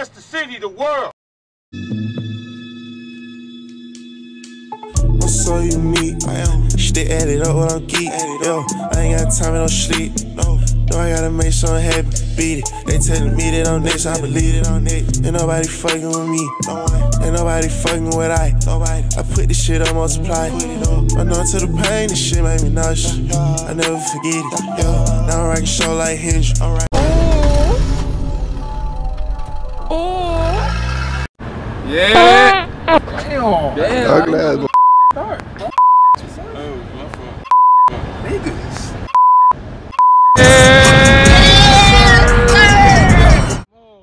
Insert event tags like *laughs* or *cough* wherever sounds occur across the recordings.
just the city, the world. I saw you meet. Stay at it up when I'm geek. Yo, I ain't got time to no sleep. No, no, I gotta make sure I'm happy. Beat it. They telling me that I'm next, I believe it on it. Ain't nobody fucking with me. No one. Ain't nobody fucking with I. Nobody. I put this shit on multiply. Run on to the pain, this shit made me nauseous. I never forget it. Yo, now I'm rocking show like Hinge. Alright. Yeah. Damn. Damn. Ugly ass boy.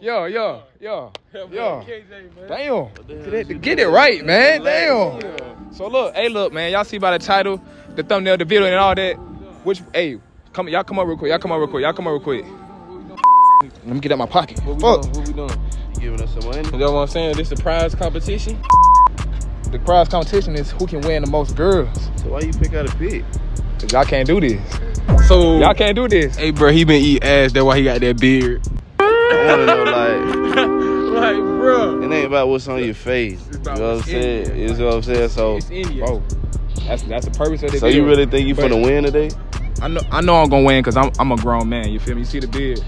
Yo, yo, yo, yo. Damn. Get it, get it right, man. Damn. So look, hey, look, man. Y'all see by the title, the thumbnail, the video, and all that. Which, hey, come, y'all come up real quick. Y'all come up real quick. Y'all come up real quick. Let me get out my pocket. What Fuck. What we doing? You giving us some money? You know what I'm saying? This is a prize competition. The prize competition is who can win the most girls. So why you pick out a pig? Cause y'all can't do this. So, Y'all can't do this. hey, bro, he been eat ass. That's why he got that beard. I wanna know like *laughs* Like, bro. it ain't about what's on your face. You know what I'm saying? You know what I'm saying? So It's in. Bro, that's that's the purpose of the so video. you really think you But finna win today? I know I know I'm gonna win because I'm I'm a grown man. You feel me? You see the beard?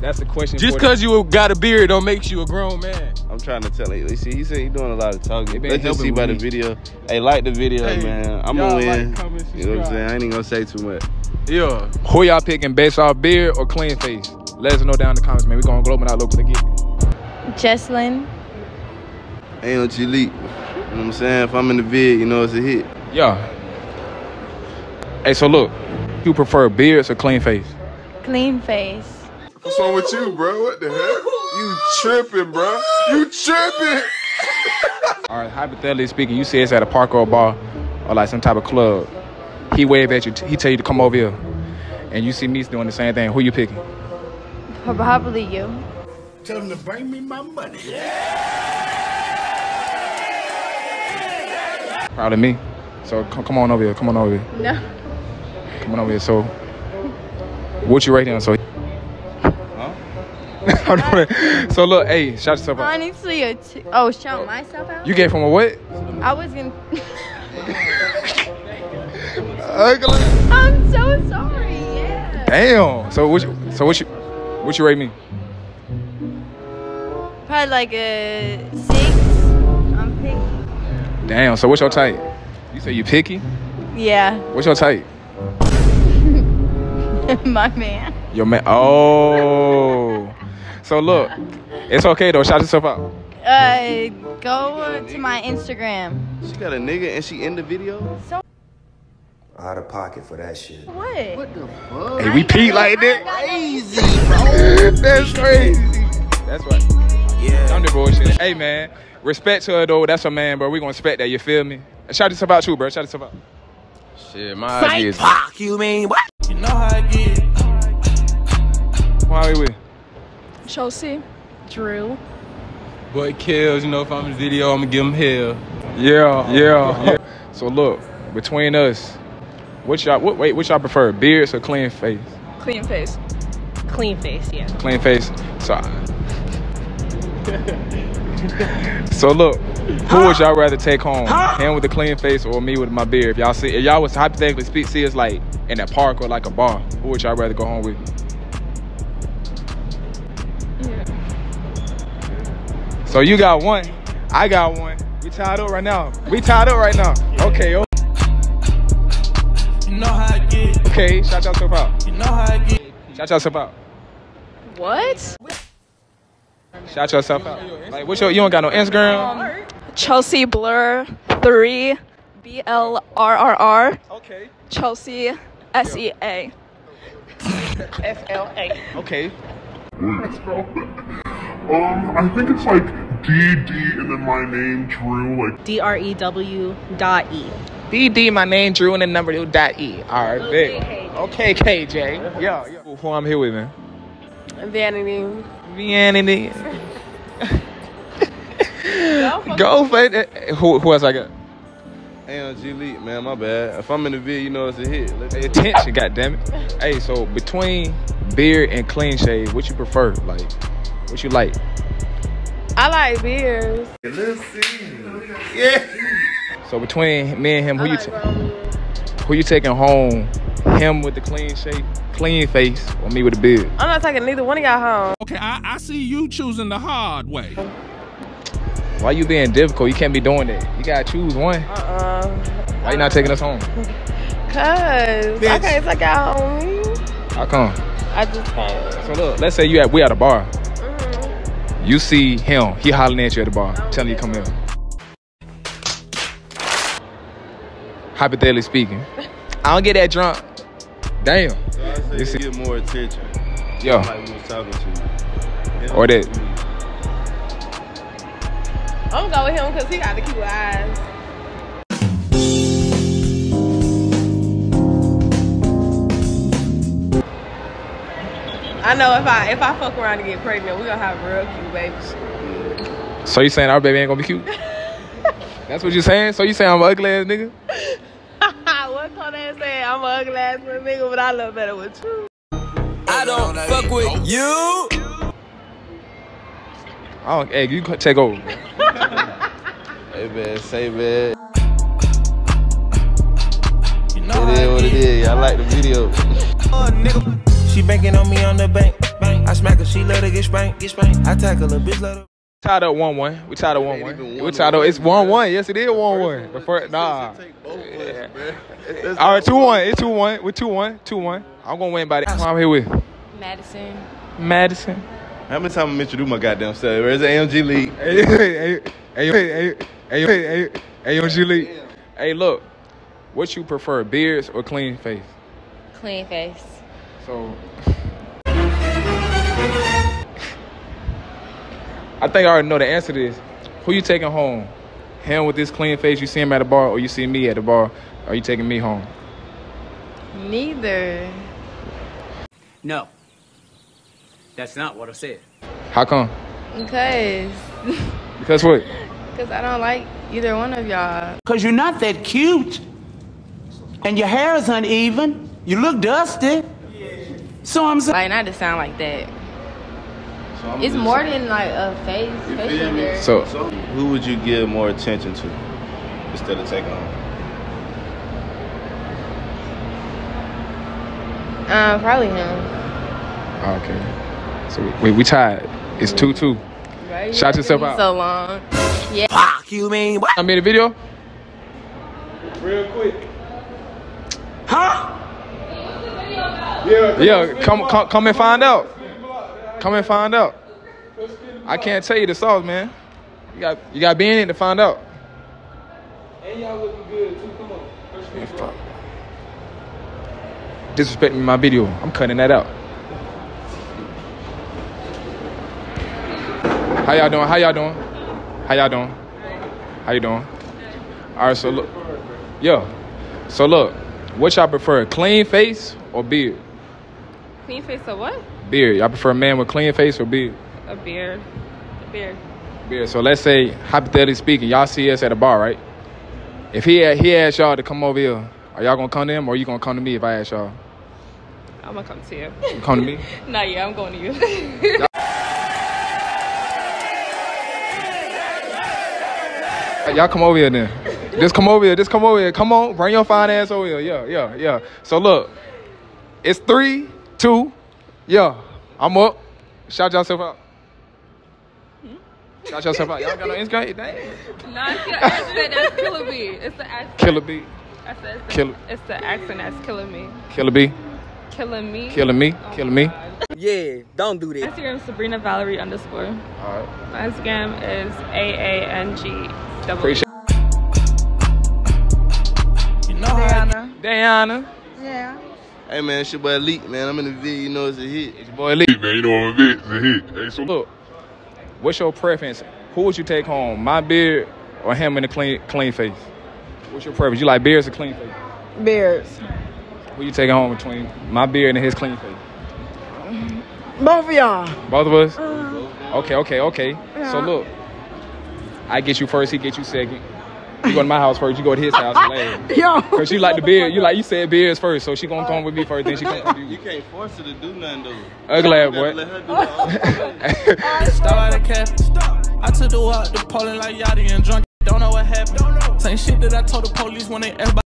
That's the question. Just because you got a beard don't make you a grown man. I'm trying to tell you. See, he said he doing a lot of talking. been Let's just see helping by the video. Hey, like the video, Hey, man. I'm gonna win. like, comment, you know what I'm saying? I ain't even gonna say too much. Yeah. who y'all picking based off beard or clean face? Let us know down in the comments, man. We gonna globe it out, look click it. Jesslyn. Ain't no elite. You know what I'm saying? If I'm in the vid, you know it's a hit. Yeah. Hey, so look, you prefer beards or clean face? Clean face. What's wrong with you, bro? What the heck? You tripping, bro? You tripping? *laughs* All right, hypothetically speaking, you say it's at a park or a bar or like some type of club. He wave at you. He tell you to come over here, and you see me doing the same thing. Who you picking? Probably you. Tell them to bring me my money. Probably me. So come, come on over here. Come on over here. No. Come on over here. So, what you rate him? So, huh? so look, hey, shout yourself out. Honestly, a two. Oh, shout myself out? You gave him a what? I was gonna. Ugly. *laughs* I'm so sorry. Yeah. Damn. So what? You, so what you? What you rate me? Probably like a six. I'm picky. Damn. So what's your type? You say you picky? Yeah. What's your type? *laughs* My man. Your man. Oh. So look, it's okay though. Shout yourself out. Uh, go to my Instagram. She got a nigga and she in the video? So out of pocket for that shit. What? What the fuck? Hey, we pee like that. Crazy, *laughs* That's crazy. That's right. Yeah. I'm the bullshit. Hey man, respect to her though. That's her man, bro. We gonna respect that. You feel me? And shout yourself out too, bro. Shout yourself out. Shit, my idea is. you mean what? Who are we with? Chelsea, Drew. Boy kills, you know, if I'm in the video, I'm gonna give him hell. Yeah, yeah, yeah. So look, between us, which y'all? What, wait, which y'all prefer? Beards or clean face? Clean face. Clean face, yeah. Clean face. So. *laughs* so look, who would y'all rather take home? Him with a clean face or me with my beard? If y'all see, if y'all was hypothetically speak, see us like in a park or like a bar, who would y'all rather go home with? So you got one, I got one. We tied up right now. We tied up right now. Okay, okay. You know how I get. Okay, shout yourself out. You know how I get. Shout yourself out. What? Shout yourself out. Like, what's your? You don't got no Instagram? Chelsea Blur 3 B L R R R. Okay. Chelsea S E A. *laughs* F L A. Okay. Um, I think it's like DD and then my name, Drew. Like, D R E W dot E. BD, my name Drew, and the number two dot E. All right, big. Okay, KJ. Yo, yo. Who I'm here with, man? Vanity. Vanity. *laughs* Go for it. Who, who else I got? Ain't no G League, man. My bad. If I'm in the vid, you know it's a hit. Let's Pay attention, goddammit. Hey, so between beard and clean shave, what you prefer? Like, what you like? I like beers. Yeah. So between me and him, who you ta- who you taking home? Him with the clean shape, clean face, or me with the beard? I'm not taking neither one of y'all home. Okay, I, I see you choosing the hard way. Why you being difficult? You can't be doing that. You gotta choose one. Uh-uh. Why you not taking us home? *laughs* Cause I can't take y'all home. with. How come? I just can't. So look, let's say you at we at a bar. You see him, he hollering at you at the bar, telling you come here. Hypothetically speaking, *laughs* I don't get that drunk. Damn. You see, get more attention. Yeah. Like we was talking to you. Or that. I'm gonna go with him because he got the cute eyes. I know if I if I fuck around and get pregnant, we gonna have real cute babies. So you saying our baby ain't gonna be cute? *laughs* That's what you saying? So you saying I'm an ugly ass nigga? *laughs* what Conan said? I'm an ugly ass little nigga, but I love better with you. I don't fuck with you. I don't, hey, you co- take over. man. *laughs* Hey man, say man. It is what it is. I like the video. She banking on me on the bank. bank. I smack her, she let her get spanked. Get spanked. I tackle her, bitch, let her. Tied up one one. We tied up one one. We tied up. It's one one. Yes, it is one one. Before, first nah. Yeah. All right, two one. It's two one. We're two one. Two one. I'm gonna win by that. I'm here with Madison. Madison. How many times I'm introduce my goddamn self? Where's the AMG League? AMG League. Hey, look. What you prefer, beards or clean face? Clean face. So. I think I already know the answer to this. Who you taking home? Him with this clean face, you see him at the bar, or you see me at the bar, Are you taking me home? Neither. No. That's not what I said. How come? Because. Because what? Because I don't like either one of y'all. Because you're not that cute. And your hair is uneven. You look dusty. So I'm saying. Like, not to sound like that. It's more than like a face, facial hair. So, who would you give more attention to instead of taking home? Um, probably him. Okay. So we, we tied. It's 2 2. Right? Shout yourself out. So long. Yeah. Fuck you, mean what? I made a video? Real quick. Huh? Yeah, come, come come and find out. Come and find out. I can't tell you the sauce, man. You got you got to be in it to find out. And y'all looking good too. Come on. Man, fuck. Disrespecting my video. I'm cutting that out. How y'all doing? How y'all doing? How y'all doing? How you doing? All right, so look. Yo. So look, what y'all prefer, clean face or beard? Clean face or what? Beard. Y'all prefer a man with clean face or beard? A beard. A beard. Beard. So let's say, hypothetically speaking, y'all see us at a bar, right? If he he asked y'all to come over here, are y'all gonna come to him or you gonna come to me if I ask y'all? I'm gonna come to you. You come to me? *laughs* Nah, yeah, I'm going to you. *laughs* Y'all come over here then. Just come over here. Just come over here. Come on. Bring your fine ass over here. Yeah, yeah, yeah. So look, it's three, two, yeah. I'm up. Shout yourself out. Shout yourself out. Y'all got no Instagram? Dang. nah, it's the accent that's killing me. It's the accent. Killer B. I said it's the, Kill- it's the accent that's killing me. Killer B. Killing me. Killing me. Oh killing me. Yeah, don't do My that. Instagram is Sabrina Valerie underscore. Alright. My Instagram is A A N G double. Appreciate Diana. Diana. Yeah. Hey man, it's your boy Elite, man. I'm in the video, you know it's a hit. It's your boy Lee. Man, you know I'm a bit. It's a hit. Hey, so Look, what's your preference? Who would you take home? My beard or him in a clean clean face? What's your preference? You like beards or clean face? Beards. Who you taking home between my beard and his clean face? Both of y'all. Both of us? Uh-huh. Okay, okay, okay. So look, I get you first, he get you second. You go to my house first, you go to his house last. *laughs* Yo. Cause you like the beard, you like you said beards first, so she gonna come with me first, then she come *laughs* with you. You can't force her to do nothing though. Ugly ass boy. let her do it all. Start a cap. I took the walk, the polling like Yachty and drunk. Don't know what happened. Same shit that I told the police when they asked about